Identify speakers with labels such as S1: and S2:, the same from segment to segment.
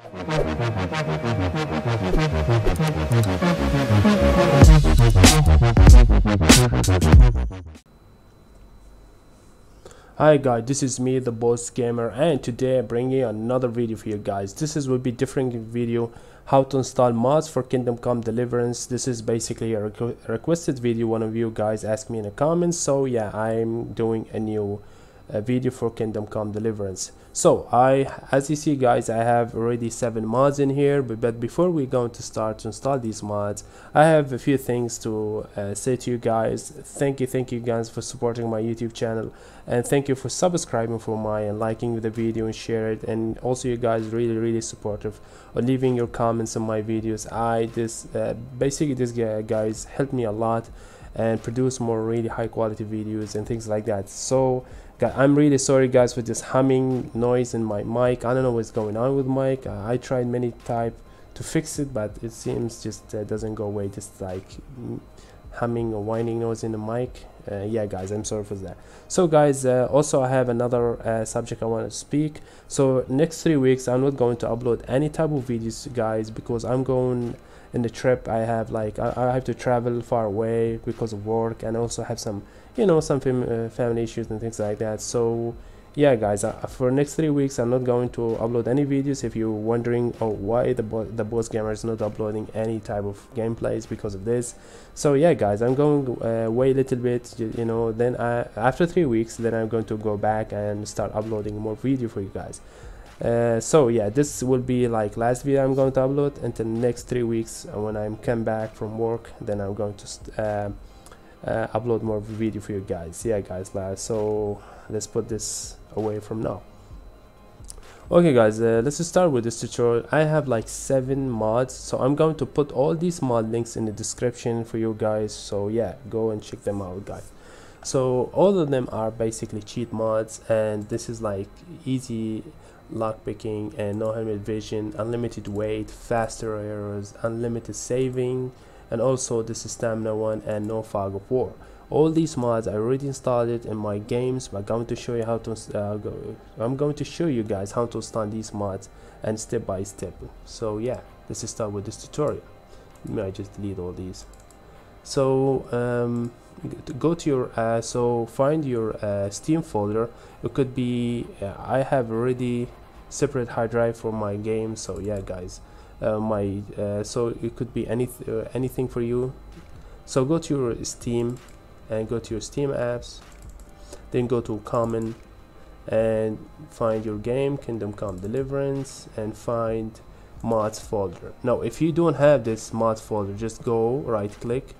S1: Hi guys, this is me the boss gamer and today I'm bringing another video for you guys. This is will be different video how to install mods for Kingdom Come Deliverance. This is basically a requ requested video one of you guys asked me in the comments so yeah I'm doing a new uh, video for Kingdom Come Deliverance. So i as you see guys i have already seven mods in here but, before we going to start to install these mods i have a few things to uh, say to you guys. Thank you thank you guys for supporting my youtube channel and thank you for subscribing for my and liking the video and share it and also you guys really really supportive or leaving your comments on my videos. I this uh, basically this guy guys helped me a lot and produce more really high quality videos and things like that. So I'm really sorry guys for this humming noise in my mic. I don't know what's going on with mic. Uh, I tried many type to fix it but it seems just uh, doesn't go away. Just like humming or whining noise in the mic. Uh, yeah guys i'm sorry for that. So guys uh, also i have another uh, subject i want to speak. So next three weeks i'm not going to upload any type of videos guys because i'm going in the trip i have like i, I have to travel far away because of work and also have some you know some fam uh, family issues and things like that. So yeah guys uh, for next three weeks i'm not going to upload any videos. If you're wondering oh why the bo the boss gamer is not uploading any type of gameplays because of this. So yeah guys i'm going uh, a little bit you know then I, after three weeks then i'm going to go back and start uploading more video for you guys uh, so yeah this will be like last video i'm going to upload. Until next three weeks when i'm come back from work then i'm going to uh, uh, upload more video for you guys. Yeah guys so let's put this away from now. Okay guys uh, let's start with this tutorial. I have like seven mods. So i'm going to put all these mod links in the description for you guys. So yeah go and check them out guys. So all of them are basically cheat mods. And this is like easy lockpicking and no helmet vision unlimited weight, faster arrows unlimited saving and also this is stamina one and no fog of war. All these mods I already installed it in my games but I'm going to show you how to uh, go, I'm going to show you guys how to install these mods and step by step. So yeah let's start with this tutorial. Let me just delete all these. So um, go to your uh, so find your uh, steam folder. It could be uh, I have already separate hard drive for my game so yeah guys. Uh, my uh, so it could be any uh, anything for you. So go to your steam and go to your steam apps then go to common and find your game kingdom come deliverance and find mods folder. Now if you don't have this mods folder just go right click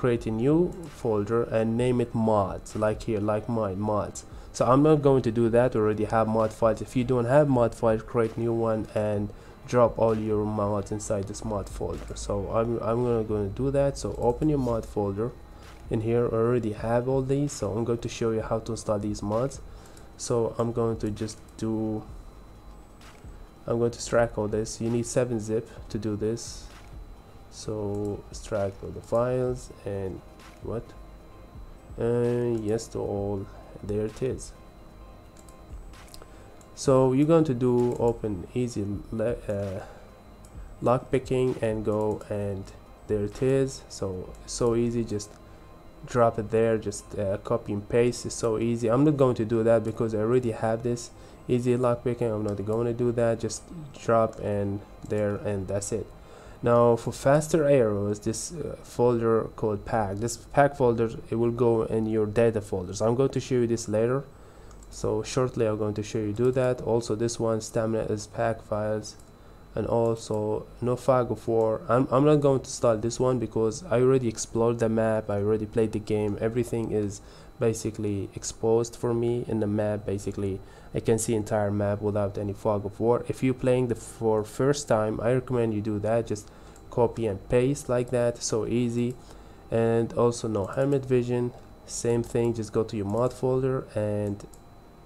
S1: create a new folder and name it mods like here like mine mods so I'm not going to do that. Already have mod files. If you don't have mod files create new one and drop all your mods inside this mod folder. So I'm, I'm gonna, gonna do that. So open your mod folder. In here I already have all these. So I'm going to show you how to install these mods. So I'm going to just do I'm going to extract all this. You need 7-zip to do this. So extract all the files and what? Uh, yes to all there it is. So you're going to do open easy uh, lock picking and go and there it is. So so easy just drop it there just uh, copy and paste. It's so easy. I'm not going to do that because I already have this easy lock picking. I'm not going to do that. Just drop and there and that's it now for faster arrows this uh, folder called pack this pack folder it will go in your data folders. I'm going to show you this later. So shortly I'm going to show you do that. Also this one stamina is pack files. And also no fog of war. I'm, I'm not going to start this one because I already explored the map. I already played the game. Everything is basically exposed for me in the map. Basically I can see entire map without any fog of war. If you're playing the for first time I recommend you do that. Just copy and paste like that so easy. And also no helmet vision same thing just go to your mod folder and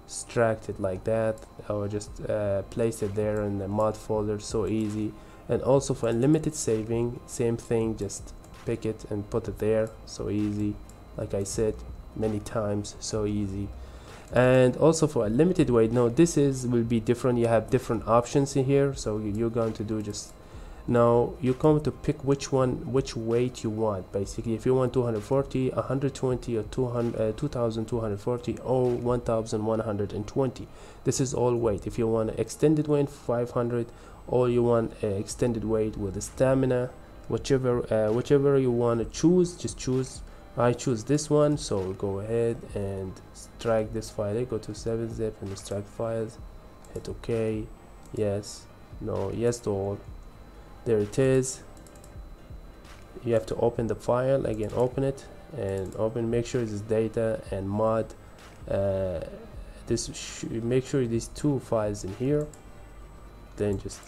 S1: extract it like that or just uh, place it there in the mod folder so easy. And also for unlimited saving same thing just pick it and put it there so easy. Like I said many times so easy. And also for a limited weight no this is will be different. You have different options in here so you're going to do just now you come to pick which one which weight you want. Basically if you want 240 120 or 200 uh, 2240 or 1120 this is all weight. If you want extended weight 500 or you want uh, extended weight with the stamina whichever uh, whichever you want to choose just choose I choose this one so go ahead and drag this file. Go to 7-zip and extract files hit ok yes. No. Yes to all there it is. You have to open the file again open it and open make sure this data and mod uh, this make sure these two files in here then just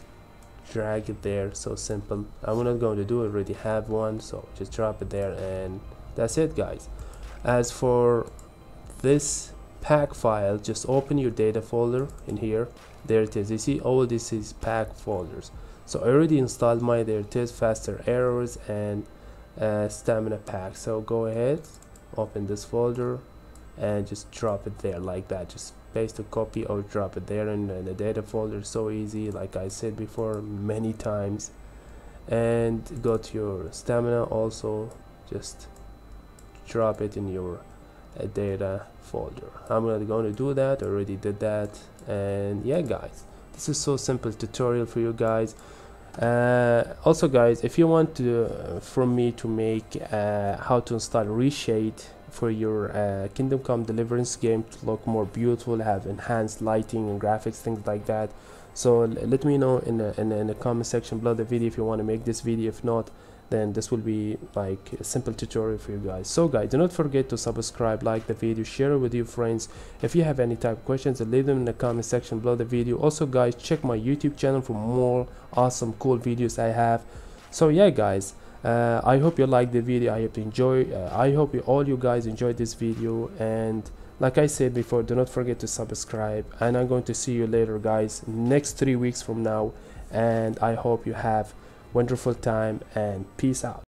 S1: drag it there so simple. I'm not going to do it already have one so just drop it there and that's it guys. As for this pack file just open your data folder in here. There it is. You see all this is pack folders so I already installed my there is faster arrows and uh, stamina pack. So go ahead open this folder and just drop it there like that. Just paste a copy or drop it there in, in the data folder. So easy like I said before many times. And go to your stamina also. Just drop it in your uh, data folder. I'm not going to do that. Already did that. And yeah guys this is so simple tutorial for you guys. Uh, also guys if you want to uh, from me to make uh, how to install reshade for your uh, kingdom come deliverance game to look more beautiful have enhanced lighting and graphics things like that. So let me know in the, in, the, in the comment section below the video if you want to make this video. If not then this will be like a simple tutorial for you guys. So guys do not forget to subscribe like the video share it with your friends. If you have any type of questions leave them in the comment section below the video. Also guys check my youtube channel for more awesome cool videos i have. So yeah guys uh, i hope you like the video. I hope you enjoy uh, i hope you, all you guys enjoyed this video. And like i said before do not forget to subscribe. And i'm going to see you later guys next three weeks from now. And i hope you have wonderful time and peace out